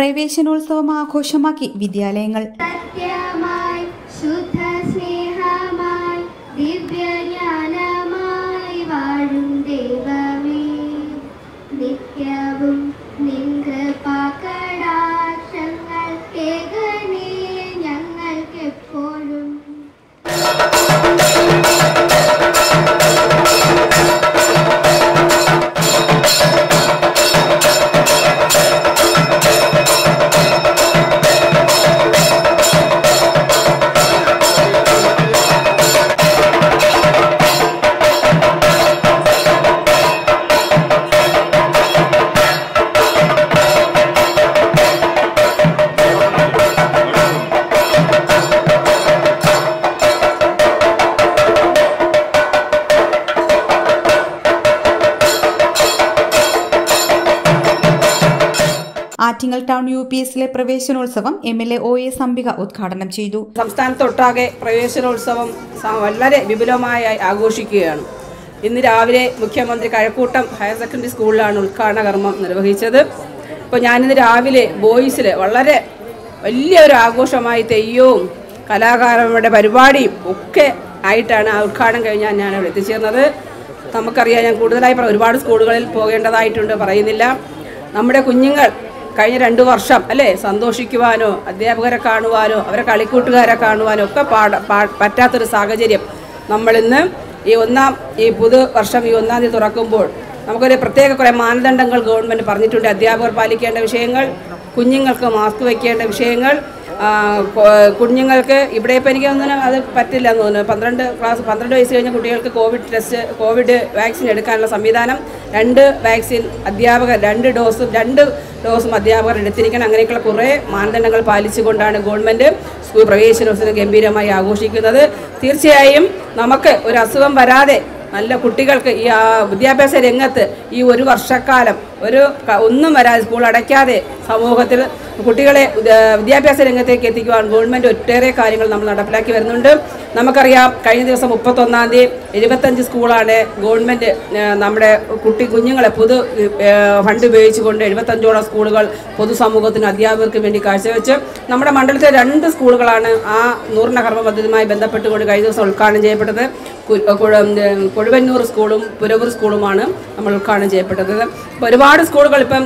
പ്രവേശനോത്സവം ആഘോഷമാക്കി വിദ്യാലയങ്ങൾ. Attingal town U P എസിലെ പ്രവേശനോത്സവം M L A O S Ambika ഉദ്ഘാടനം ചെയ്തു. സംസ്ഥാനത്തൊട്ടാകെ പ്രവേശനോത്സവം വളരെ വിപുലമായി ആഘോഷിക്കുകയാണ്. ഇന്ന് രാവിലെ മുഖ്യമന്ത്രി കഴക്കൂട്ടം ഹയർ സെക്കൻഡറി സ്കൂളിലാണ് ഉദ്ഘാടന കർമ്മം നിർവഹിച്ചത്. ഇപ്പോൾ ഞാനിന്ന് രാവിലെ ബോയ്സിൽ വളരെ വലിയൊരു ആഘോഷമായി തെയ്യവും കലാകാരന്മാരുടെ പരിപാടിയും ഒക്കെ ആയിട്ടാണ് ആ ഉദ്ഘാടനം കഴിഞ്ഞാൽ ഞാൻ അവിടെ എത്തിച്ചേർന്നത്. നമുക്കറിയാം ഞാൻ കൂടുതലായി ഒരുപാട് സ്കൂളുകളിൽ പോകേണ്ടതായിട്ടുണ്ട് പറയുന്നില്ല. നമ്മുടെ കുഞ്ഞുങ്ങൾ കഴിഞ്ഞ രണ്ട് വർഷം അല്ലേ? സന്തോഷിക്കുവാനോ അധ്യാപകരെ കാണുവാനോ അവരെ കളിക്കൂട്ടുകാരെ കാണുവാനോ ഒക്കെ പാട പറ്റാത്തൊരു സാഹചര്യം. നമ്മളിന്ന് ഈ ഒന്നാം ഈ പുതു വർഷം ഈ ഒന്നാം തീയതി തുറക്കുമ്പോൾ നമുക്കൊരു പ്രത്യേക കുറേ മാനദണ്ഡങ്ങൾ ഗവൺമെന്റ് പറഞ്ഞിട്ടുണ്ട്. അധ്യാപകർ പാലിക്കേണ്ട വിഷയങ്ങൾ കുഞ്ഞുങ്ങൾക്ക് മാസ്ക് വയ്ക്കേണ്ട വിഷയങ്ങൾ കുഞ്ഞുങ്ങൾക്ക് ഇവിടെ ഇപ്പം എനിക്ക് തോന്നുന്നു അത് പറ്റില്ല എന്ന് തോന്നുന്നു. പന്ത്രണ്ട് ക്ലാസ് പന്ത്രണ്ട് വയസ്സ് കഴിഞ്ഞ കുട്ടികൾക്ക് കോവിഡ് ടെസ്റ്റ് കോവിഡ് വാക്സിൻ എടുക്കാനുള്ള സംവിധാനം രണ്ട് വാക്സിൻ അധ്യാപകർ രണ്ട് ഡോസും രണ്ട് ഡോസും അധ്യാപകർ എടുത്തിരിക്കണം. അങ്ങനെയൊക്കെയുള്ള കുറേ മാനദണ്ഡങ്ങൾ പാലിച്ചുകൊണ്ടാണ് ഗവൺമെന്റ് സ്കൂൾ പ്രവേശനോത്സവം ഗംഭീരമായി ആഘോഷിക്കുന്നത്. തീർച്ചയായും നമുക്ക് ഒരു അസുഖം വരാതെ നല്ല കുട്ടികൾക്ക് ഈ വിദ്യാഭ്യാസ രംഗത്ത് ഈ ഒരു വർഷക്കാലം ഒരു ഒന്നും വരാതെ സ്കൂൾ അടയ്ക്കാതെ സമൂഹത്തിൽ കുട്ടികളെ വിദ്യ- വിദ്യാഭ്യാസ രംഗത്തേക്ക് എത്തിക്കുവാൻ ഗവൺമെന്റ് ഒട്ടേറെ കാര്യങ്ങൾ നമ്മൾ നടപ്പിലാക്കി വരുന്നുണ്ട്. നമുക്കറിയാം കഴിഞ്ഞ ദിവസം മുപ്പത്തൊന്നാം തീയതി എഴുപത്തഞ്ച് സ്കൂളാണ് ഗവൺമെന്റ് നമ്മുടെ കുട്ടി കുഞ്ഞുങ്ങളെ പൊതു ഫണ്ട് ഉപയോഗിച്ചുകൊണ്ട് എഴുപത്തഞ്ചോളം സ്കൂളുകൾ പൊതുസമൂഹത്തിന് അധ്യാപകർക്ക് വേണ്ടി കാഴ്ചവെച്ച് നമ്മുടെ മണ്ഡലത്തിലെ രണ്ട് സ്കൂളുകളാണ് ആ നൂറിന കർമ്മ പദ്ധതിയുമായി ബന്ധപ്പെട്ടുകൊണ്ട് കഴിഞ്ഞ ദിവസം ഉദ്ഘാടനം ചെയ്യപ്പെട്ടത്. കൊഴുവന്നൂർ സ്കൂളും പുരവൂർ സ്കൂളുമാണ് നമ്മൾ ഉദ്ഘാടനം ചെയ്യപ്പെട്ടത്. ഒരുപാട് സ്കൂളുകൾ ഇപ്പം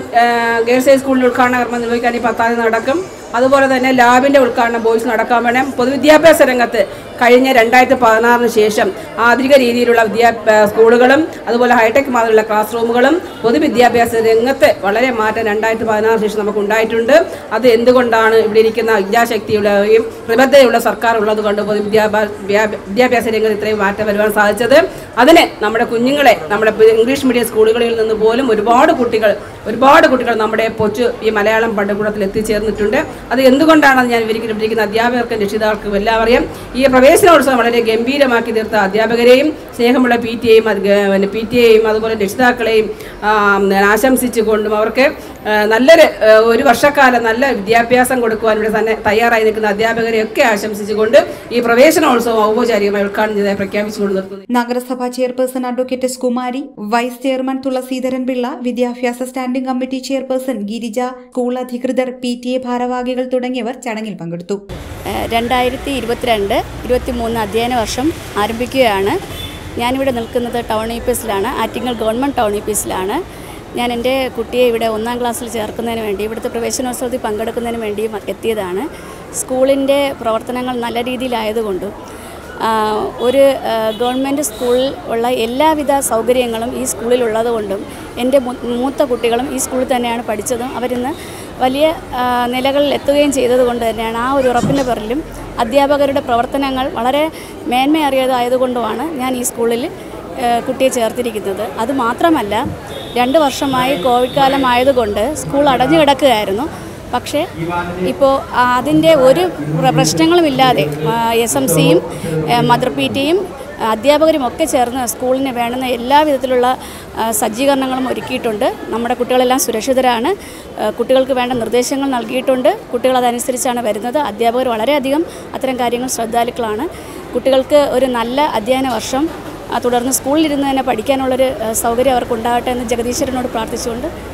ഗേൾസ് ഹൈ സ്കൂളിൽ ഉദ്ഘാടന കർമ്മം നിർവഹിക്കാൻ ഈ പത്താം തീയതി നടക്കും. അതുപോലെ തന്നെ ലാബിന്റെ ഉദ്ഘാടനം ബോയ്സ് നടക്കാൻ വേണം. പൊതുവിദ്യാഭ്യാസ രംഗത്ത് കഴിഞ്ഞ രണ്ടായിരത്തി പതിനാറിന് ശേഷം ആധുനിക രീതിയിലുള്ള വിദ്യാ സ്കൂളുകളും അതുപോലെ ഹൈടെക് മാതിരിയുള്ള ക്ലാസ് റൂമുകളും പൊതുവിദ്യാഭ്യാസ രംഗത്ത് വളരെ മാറ്റം രണ്ടായിരത്തി പതിനാറിന് ശേഷം നമുക്ക് ഉണ്ടായിട്ടുണ്ട് അത് എന്തുകൊണ്ടാണ് ഇവിടെ ഇരിക്കുന്ന വിദ്യാശക്തിയുള്ളവയും പ്രതിബദ്ധതയുള്ള സർക്കാർ ഉള്ളത് കൊണ്ട് പൊതുവിദ്യാഭ്യാസ വിദ്യാഭ്യാസ രംഗത്ത് ഇത്രയും മാറ്റം വരുവാൻ സാധിച്ചത്? അതിന് നമ്മുടെ കുഞ്ഞുങ്ങളെ നമ്മുടെ ഇംഗ്ലീഷ് മീഡിയം സ്കൂളുകളിൽ നിന്ന് പോലും ഒരുപാട് കുട്ടികൾ ഒരുപാട് കുട്ടികൾ നമ്മുടെ കൊച്ചു ഈ മലയാളം പണ്ടുകൂടത്തിൽ എത്തിച്ചേർന്നിട്ടുണ്ട്. അത് എന്തുകൊണ്ടാണെന്ന് ഞാൻ ഇരിക്കുന്ന അധ്യാപകർക്കും രക്ഷിതാക്കൾക്കും എല്ലാം അറിയാം. ഈ പ്രവേശനോത്സവം വളരെ ഗംഭീരമാക്കി തീർത്ത അധ്യാപകരെയും സ്നേഹമുള്ള പി ടി എയും പിന്നെ പി ടി എയും അതുപോലെ രക്ഷിതാക്കളെയും ആശംസിച്ചുകൊണ്ടും അവർക്ക് നല്ലൊരു ഒരു വർഷക്കാലം നല്ല വിദ്യാഭ്യാസം കൊടുക്കുവാൻ ഇവിടെ തന്നെ തയ്യാറായി നിൽക്കുന്ന അധ്യാപകരെയൊക്കെ ആശംസിച്ചുകൊണ്ട് ഈ പ്രവേശനോത്സവം ഔപചാരികമായി ഉദ്ഘാടനം ചെയ്തായി പ്രഖ്യാപിച്ചുകൊണ്ട് നിർത്തുന്നു. നഗരസഭാ chairperson advocate S Kumari vice chairman Thulaseedharan Pillai വിദ്യാഭ്യാസ standing committee chairperson Girija school അധികൃതർ പി ടി എ ഭാരവാഹികൾ തുടങ്ങിയവർ ചടങ്ങിൽ പങ്കെടുത്തു. രണ്ടായിരത്തി ഇരുപത്തിരണ്ട് ഇരുപത്തി മൂന്ന് അധ്യയന വർഷം ആരംഭിക്കുകയാണ്. ഞാനിവിടെ നിൽക്കുന്നത് town E P എസിലാണ് Attingal government town E P എസിലാണ്. ഞാൻ എന്റെ കുട്ടിയെ ഇവിടെ ഒന്നാം ക്ലാസ്സിൽ ചേർക്കുന്നതിന് വേണ്ടി ഇവിടുത്തെ പ്രവേശനോത്സവത്തിൽ പങ്കെടുക്കുന്നതിന് വേണ്ടി എത്തിയതാണ്. സ്കൂളിന്റെ പ്രവർത്തനങ്ങൾ നല്ല രീതിയിലായതുകൊണ്ടും ഒരു ഗവൺമെന്റ് സ്കൂളിൽ ഉള്ള എല്ലാവിധ സൗകര്യങ്ങളും ഈ സ്കൂളിൽ ഉള്ളതുകൊണ്ടും എന്റെ മൂത്ത കുട്ടികളും ഈ സ്കൂളിൽ തന്നെയാണ് പഠിച്ചതും. അവരിന്ന് വലിയ നിലകളിൽ എത്തുകയും ചെയ്തതുകൊണ്ട് തന്നെയാണ് ആ ഒരു ഉറപ്പിന്റെ പേരിലും അധ്യാപകരുടെ പ്രവർത്തനങ്ങൾ വളരെ മേന്മയേറിയതായതുകൊണ്ടുമാണ് ഞാൻ ഈ സ്കൂളിൽ കുട്ടിയെ ചേർത്തിരിക്കുന്നത്. അതുമാത്രമല്ല രണ്ട് വർഷമായി കോവിഡ് കാലമായതുകൊണ്ട് സ്കൂൾ അടഞ്ഞു കിടക്കുകയായിരുന്നു. പക്ഷേ ഇപ്പോൾ അതിന്റെ ഒരു പ്രശ്നങ്ങളുമില്ലാതെ എസ് എം സിയും മദർ പി ടിയും അധ്യാപകരും ഒക്കെ ചേർന്ന് സ്കൂളിന് വേണ്ടുന്ന എല്ലാ വിധത്തിലുള്ള സജ്ജീകരണങ്ങളും ഒരുക്കിയിട്ടുണ്ട്. നമ്മുടെ കുട്ടികളെല്ലാം സുരക്ഷിതരാണ്. കുട്ടികൾക്ക് വേണ്ട നിർദ്ദേശങ്ങൾ നൽകിയിട്ടുണ്ട്. കുട്ടികൾ അതനുസരിച്ചാണ് വരുന്നത്. അധ്യാപകർ വളരെയധികം അത്തരം കാര്യങ്ങൾ ശ്രദ്ധാലുക്കളാണ്. കുട്ടികൾക്ക് ഒരു നല്ല അധ്യയന വർഷം തുടർന്ന് സ്കൂളിലിരുന്ന് തന്നെ പഠിക്കാനുള്ളൊരു സൗകര്യം അവർക്കുണ്ടാകട്ടെ എന്ന് ജഗദീശ്വരനോട് പ്രാർത്ഥിച്ചുകൊണ്ട്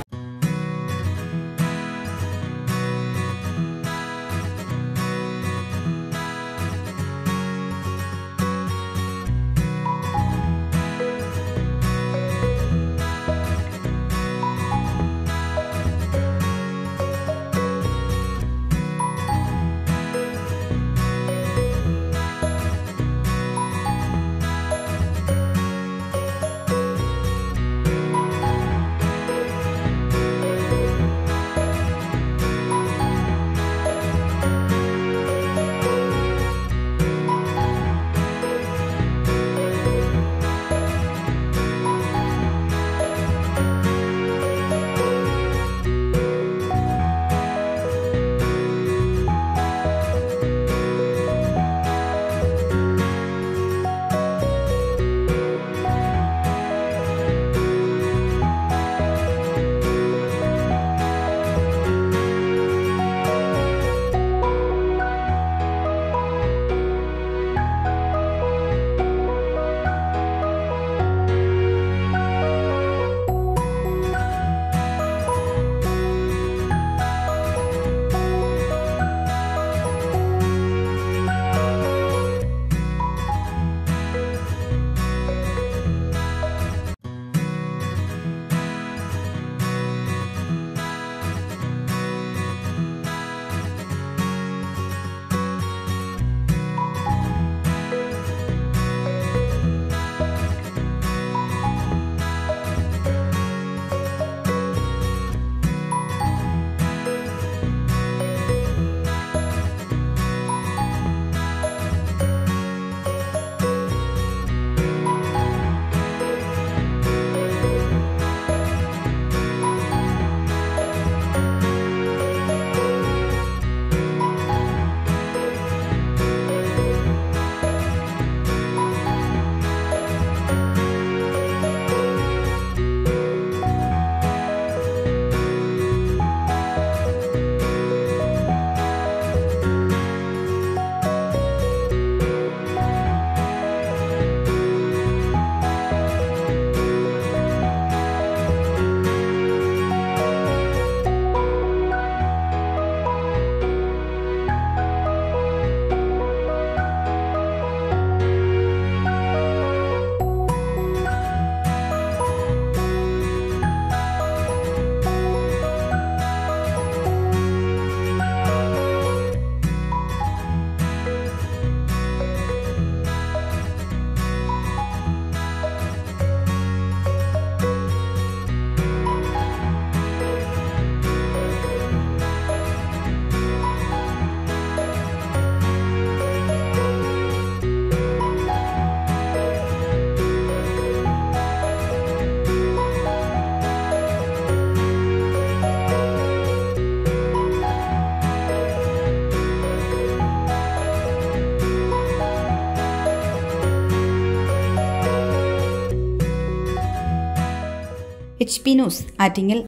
എച്ച് പി ന്യൂസ് ആറ്റിങ്ങൽ